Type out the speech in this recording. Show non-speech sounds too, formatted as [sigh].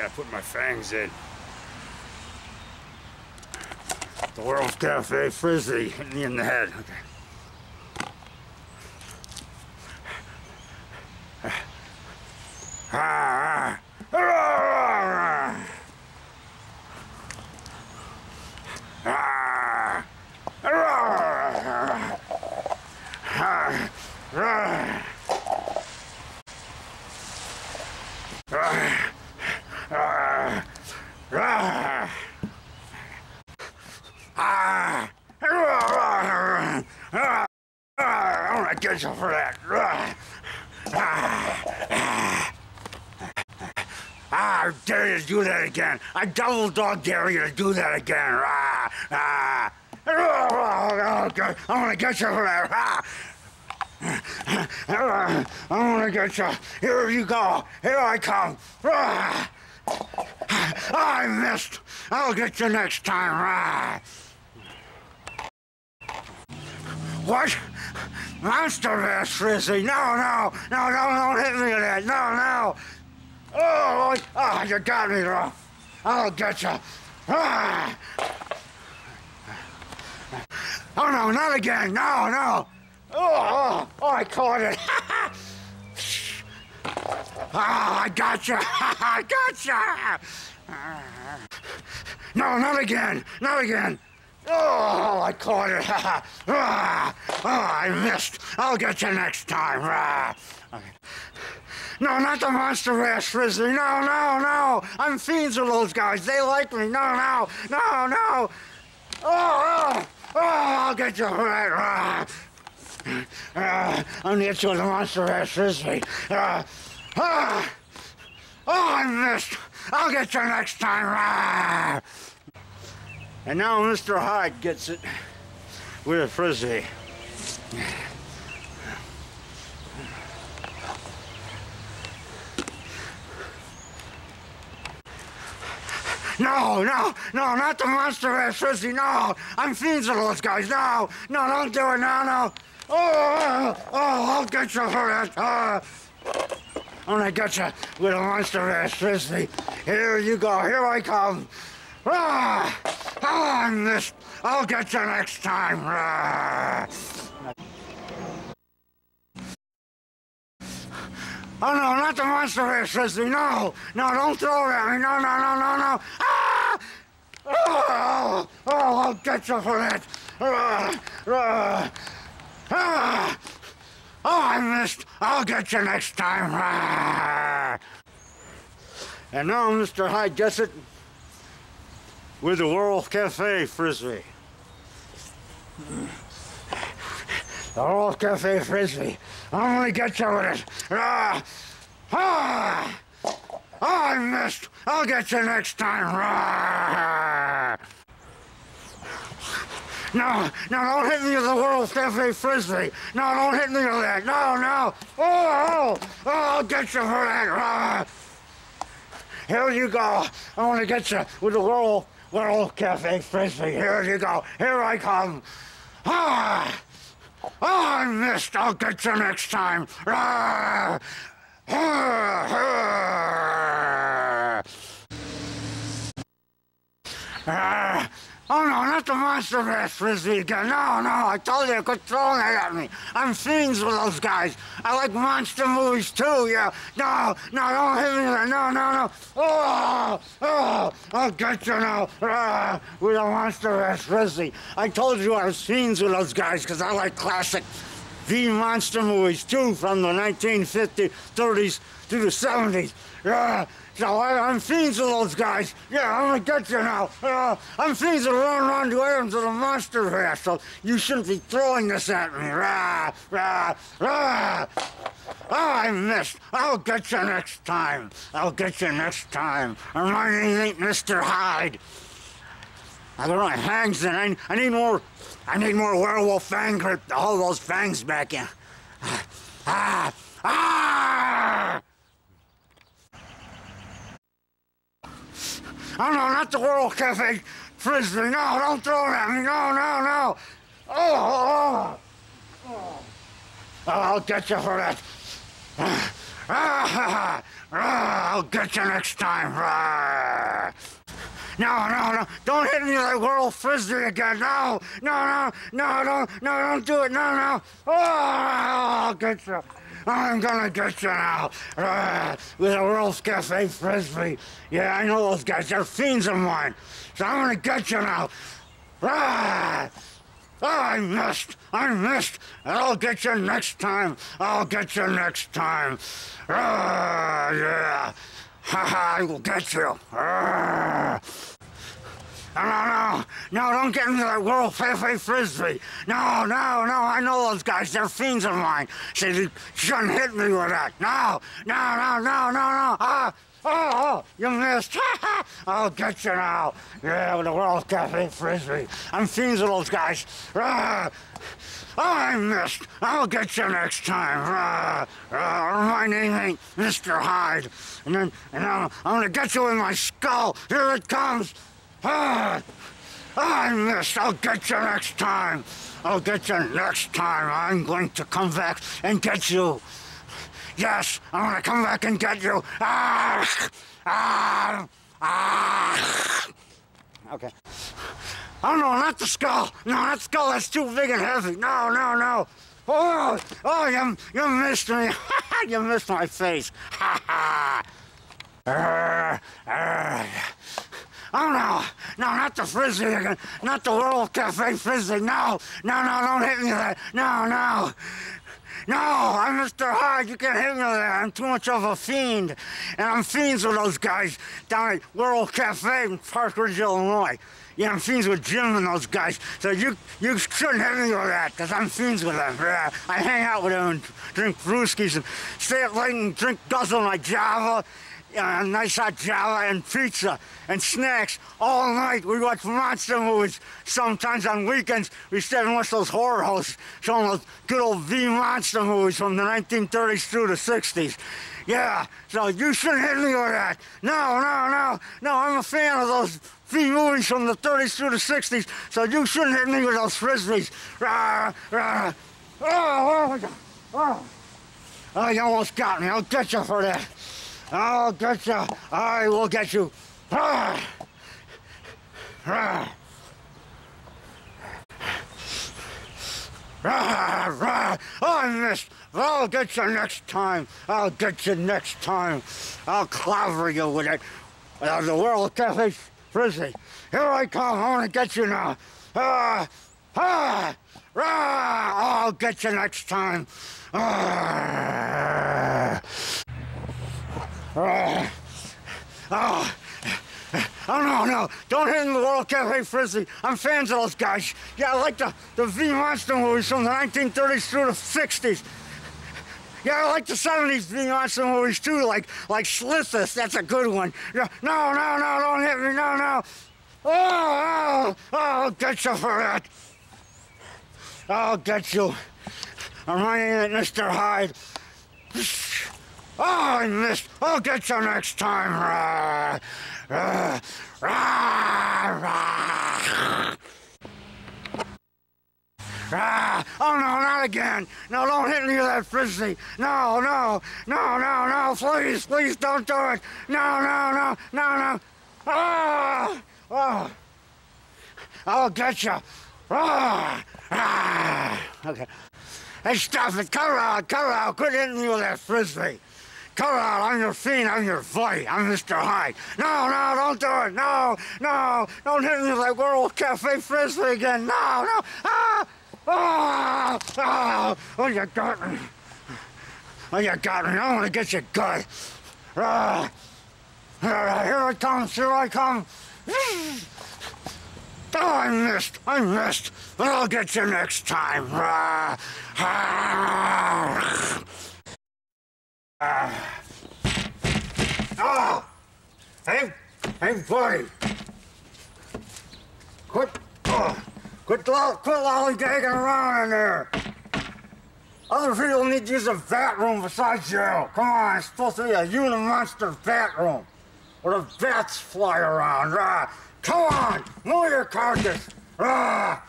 gotta put my fangs in. The World's Cafe Frisbee hit me in the head. Okay. Ah, ah, ah, ah, ah, ah. I'm get you for that. Ah, I dare you to do that again. I double dog dare you to do that again. Ah, ah. I'm gonna get you for that. Ah. I'm gonna get you. Here you go. Here I come. Ah. I missed. I'll get you next time. What? Monster Mash Frisbee? No, no, no, no, don't hit me with that. No, no. Oh, oh, you got me, though. I'll get you. Ah. Oh, no, not again. No, no. Oh, oh, oh I caught it. [laughs] Ah, I got you. [laughs] I got you. No, not again. Not again. Oh, I caught it. oh, [laughs] I missed. I'll get you next time. Ah. Okay. No, not the Monster Mash Frisbee. No, no, no. I'm fiends with those guys. They like me. No, no, no, no. Oh, oh, oh I'll get you right! Uh, get you with the Monster Mash Frisbee. Uh, ah. Oh, I missed. I'll get you next time. And now Mr. Hyde gets it with a frisbee. No, no, no, not the monster ass frisbee, no. I'm fiends of those guys, no. No, don't do it, no, no. Oh, oh, oh I'll get you for that. Uh, I'm gonna get you with a monster frisbee. Here you go, here I come. Ah, ah, I missed. I'll get you next time. Ah. Oh no, not the monster Frisbee. No, no, don't throw it at me. No, no, no, no, no. Ah! Oh, oh, I'll get you for that. Ah, ah, ah. Oh, I missed. I'll get you next time. [laughs] And now Mr. Hyde gets with the World Cafe Frisbee. [laughs] The World Cafe Frisbee. I'm gonna get you with it. Ah! Ah! Oh, I missed. I'll get you next time. Ah! [laughs] No, no, don't hit me with the World Cafe Frisbee. No, don't hit me with that. No, no. Oh, oh, oh I'll get you for that. Here you go. I want to get you with the World World Cafe Frisbee. Here you go. Here I come. Ah! Oh, I missed. I'll get you next time. Ah! Ah! Ah! Oh no, not the monster mash frisbee again. No, no, I told you, quit throwing that at me. I'm fiends with those guys. I like monster movies too, yeah. No, no, don't hit me there. No, no, no. Oh, oh, I'll get you now. Ah, with a monster mash frisbee. I told you I was fiends with those guys because I like classic V monster movies too from the 1950s, 30s to the 70s. Yeah, so I, am fiends with those guys. Yeah, I'm gonna get you now. Uh, I'm fiends to run around the items of the monster here, you shouldn't be throwing this at me. Rah, rah, rah. Oh, I missed. I'll get you next time. I'll get you next time. And my name ain't Mr. Hyde. I got my fangs in. I, I need more. I need more werewolf fang grip to hold those fangs back in. Ah, ah! Oh, no, not the World Cafe Frisbee. No, don't throw it at me. No, no, no. Oh, oh, oh. I'll get you for that. Ah, [laughs] I'll get you next time. No, no, no. Don't hit me like World Frisbee again. No, no, no, no, don't, no, don't do it. No, no. Oh, I'll get you. I'm gonna get you now. Uh, with a World's Cafe Frisbee. Yeah, I know those guys. They're fiends of mine. So I'm gonna get you now. Ah! Oh, I missed. I missed. I'll get you next time. I'll get you next time. Ah, yeah. Ha [laughs] ha, I will get you. Ah. No, no, no, no, don't get into that World Cafe Frisbee. No, no, no, I know those guys. They're fiends of mine. You shouldn't hit me with that. No, no, no, no, no, no. Ah, oh, oh, you missed. [laughs] I'll get you now. Yeah, with the World Cafe Frisbee. I'm fiends of those guys. Oh, I missed. I'll get you next time. My name ain't Mr. Hyde. And then, and I'm, I'm gonna get you in my skull. Here it comes. Ah, I missed. I'll get you next time. I'll get you next time. I'm going to come back and get you. Yes, I'm gonna come back and get you. Ah, ah, ah. Okay. Oh no, not the skull. No, that skull, that's too big and heavy. No, no, no. Oh, oh, you, you missed me. [laughs] you missed my face. Ha ha. Uh, uh. Oh no, no, not the frisbee again. Not the World Cafe frisbee. No, no, no, don't hit me that. No, no. No, I'm Mr. Hyde. You can't hit me with that. I'm too much of a fiend. And I'm fiends with those guys down at World Cafe in Park Ridge, Illinois. Yeah, I'm fiends with Jim and those guys. So you you shouldn't hit me with that, because I'm fiends with them. Yeah, I hang out with them and drink brewskis and stay up late and drink guzzle my Java uh, nice hot Java and pizza and snacks all night. We watch monster movies. Sometimes on weekends, we stay and watch those horror hosts showing those good old V monster movies from the 1930s through the 60s. Yeah, so you shouldn't hit me with that. No, no, no, no, I'm a fan of those V movies from the 30s through the 60s, so you shouldn't hit me with those frisbees. Rah, rah. Oh, oh, my God. Oh. oh, you almost got me. I'll get you for that. I'll get you. I will get you. Ah. Ah. Rah, rah. I missed. I'll get you next time. I'll get you next time. I'll clobber you with it. Uh, the World Cafe Frisbee. Here I come. I want to get you now. Ah, ah, rah. I'll get you next time. Ah. Oh, oh, no, no, don't hit in the World Cafe Frisbee. I'm fans of those guys. Yeah, I like the, the V Monster movies from the 1930s through the 60s. Yeah, I like the 70s V Monster movies too, like like Slithis, that's a good one. No, no, no, no, don't hit me, no, no. Oh, oh, oh, I'll get you for that. I'll get you. I'm running at Mr. Hyde. Oh, I missed. I'll get you next time. Rah, rah, rah, rah. Ah, oh no, not again. No, don't hit me with that frisbee. No, no, no, no, no, please, please don't do it. No, no, no, no, no. Ah, oh, I'll get you. Ah, ah. Okay. Hey, stop it. Cut out, cut out. Quit hitting me with that frisbee. Come on, I'm your fiend, I'm your fight, I'm Mr. Hyde. No, no, don't do it, no, no, don't hit me like World Cafe Frisbee again, no, no, ah, ah, ah, oh, you got me. Oh, you got me, I want to get you good. Ah, ah, here I come, here I come. Oh, I missed, I missed, but I'll get you next time. Uh! Hey, hey, buddy! Quit, oh, quit, quit lollygagging around in there! Other people need to use a vat room besides you. Come on, it's supposed to be a Unimonster vat room. Where the bats fly around. Ah, come on, move your carcass. Ah.